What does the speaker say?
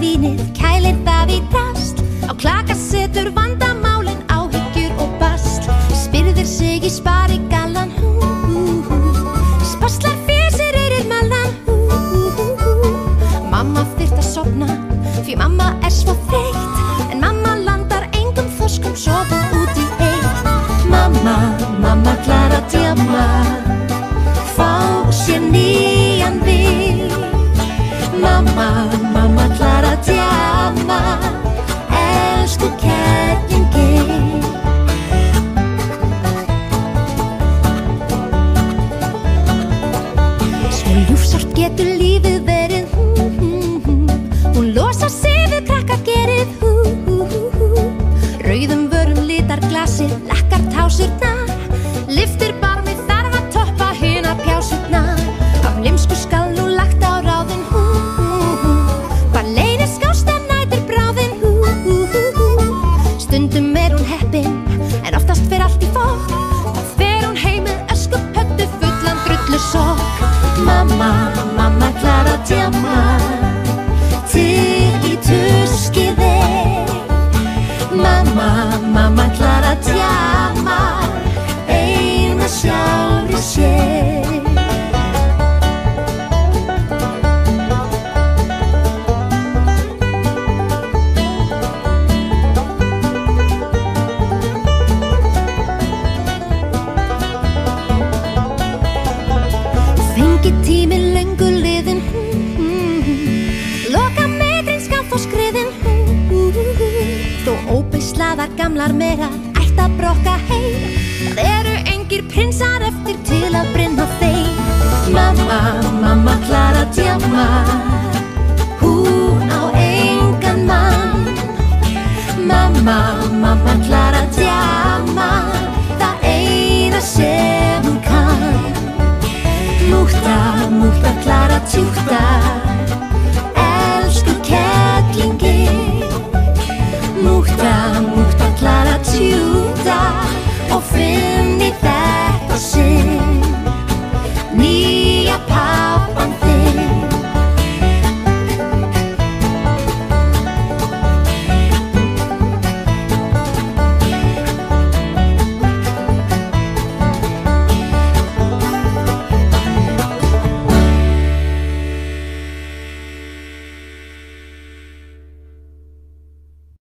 vínið, kælir það í drast Á klaka setur vandamálin, áhyggjur og bast. Spyrðir sig í spari gallan hú, hú, hú. Sparslar fésir eyrir mallan hú, hú, hú, hú. Mamma þyrft að sopna, því mamma er svo þreytt. En mamma landar engum þorskum, sofum út í eitt. Mamma, mamma klara djama Fá sér nýjan vil. Mamma glasið, lakkar tásurnar Liftir barmið þarf að toppa hina pjásurnar Af limsku skal nú lagt á ráðin hú, hú, hú. Hvað leynir skásta nætir bráðin hú, hú. Stundum er hún heppin, en oftast fer allt í fók Það fer hún heim með ösku pöttu fullan drullu sók Mamma, mamma klara djama Til í tuskiði Mamma, mamma Fengi tími löngu liðin Loka metrin skamf og skriðin Þó óbeislaðar gamlar meira ætti að brokka heim Það eru engir prinsar eftir til að tjúkta Elsku kettlingi Múkta, múkta, klara tjúkta Og finni þetta sig